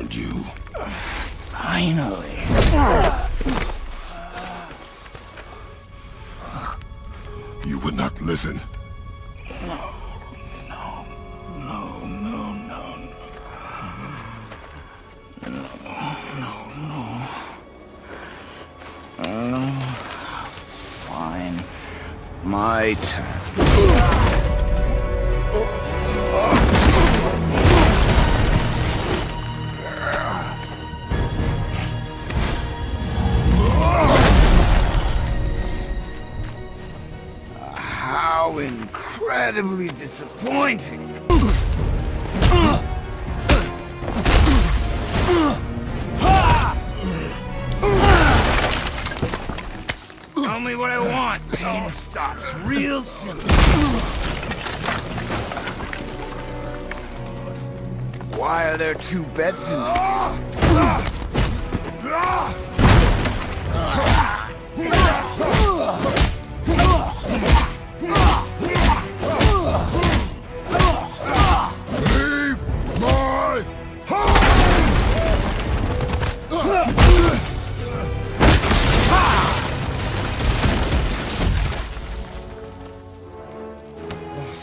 Warned you. Finally. You would not listen. No, no, no, no, no. No, no. Uh, fine. My turn. Incredibly disappointing. Tell me what I want. Pain stops real simple. Why are there two beds in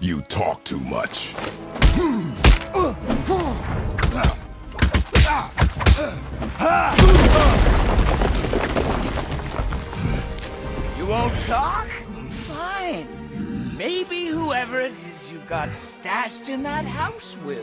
You talk too much. You won't talk? Fine. Maybe whoever it is you've got stashed in that house will.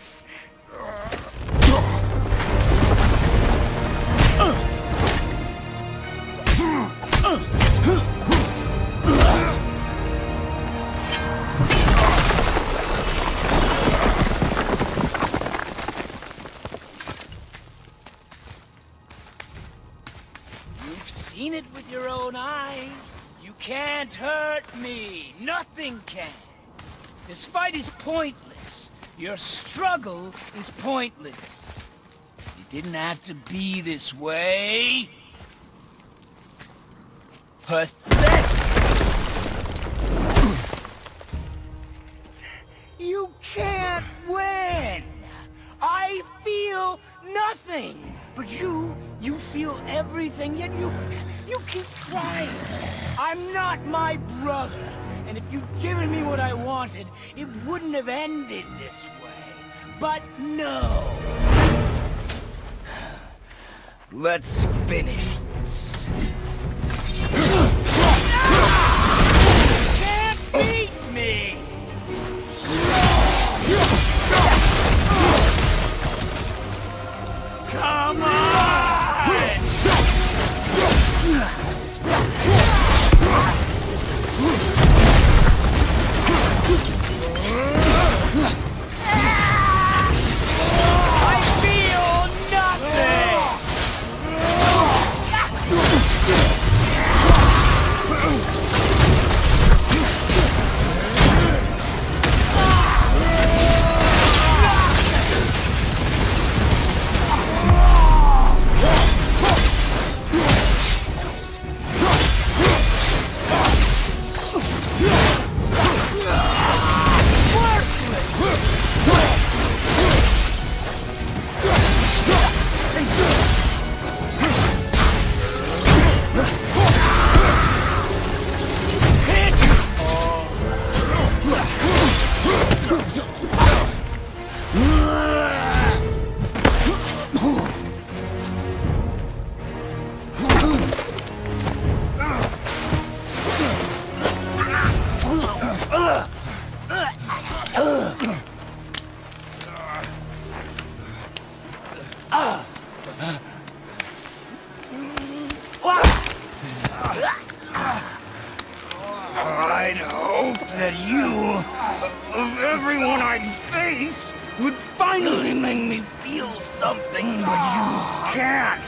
Can't hurt me. Nothing can. This fight is pointless. Your struggle is pointless. It didn't have to be this way. Pathetic! You can't win! I feel nothing! But you, you feel everything, yet you, you keep trying. I'm not my brother, and if you'd given me what I wanted, it wouldn't have ended this way. But no! Let's finish this. Can't beat me! Come on! Everyone I'd would finally make me feel something, but you can't.